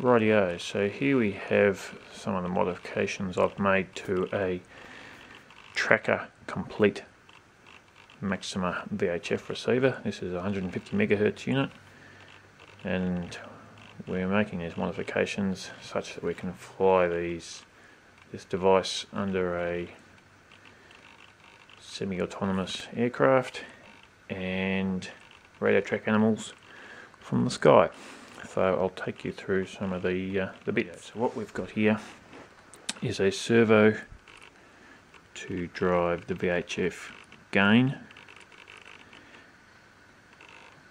Rightio, so here we have some of the modifications I've made to a Tracker Complete Maxima VHF receiver. This is a 150 megahertz unit. And we're making these modifications such that we can fly these this device under a semi-autonomous aircraft and radio track animals from the sky so I'll take you through some of the uh, the bits. So what we've got here is a servo to drive the VHF gain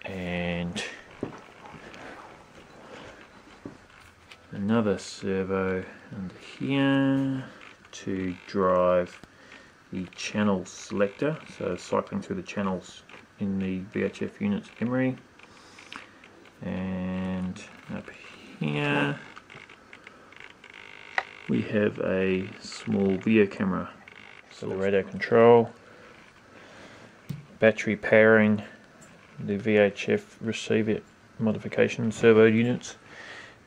and another servo under here to drive the channel selector so cycling through the channels in the VHF unit's memory and up here. We have a small video camera. For the radio control battery powering the VHF receiver modification servo units.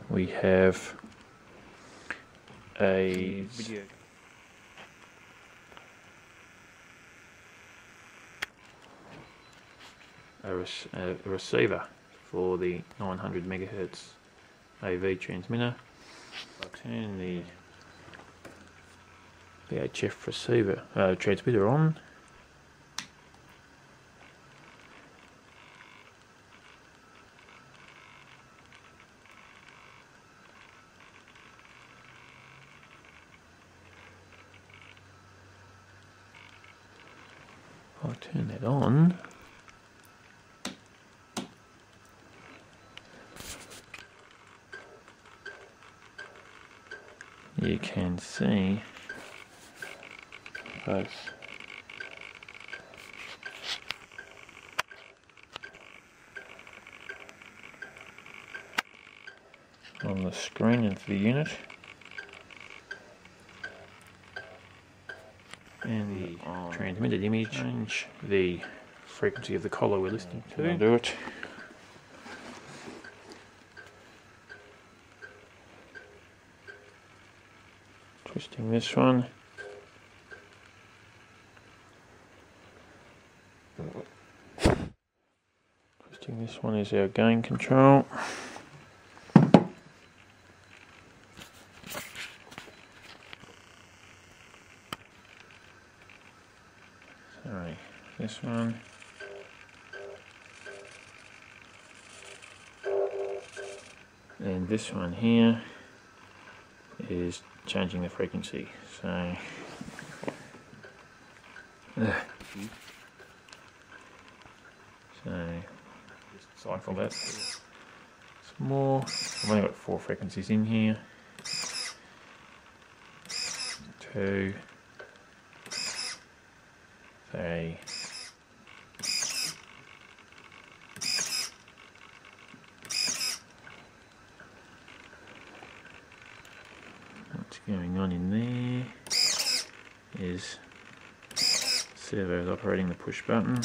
We have a video. A, a receiver for the 900 megahertz AV transmitter. Turn the VHF receiver uh, transmitter on. I'll turn that on. You can see both on the screen of the unit and the um, transmitted image change the frequency of the collar we're listening to. do it. Twisting this one. Twisting this one is our gain control. Sorry, this one. And this one here is changing the frequency. So, so just cycle that some more. I've only got four frequencies in here. Two, three. Going on in there is servo is operating the push button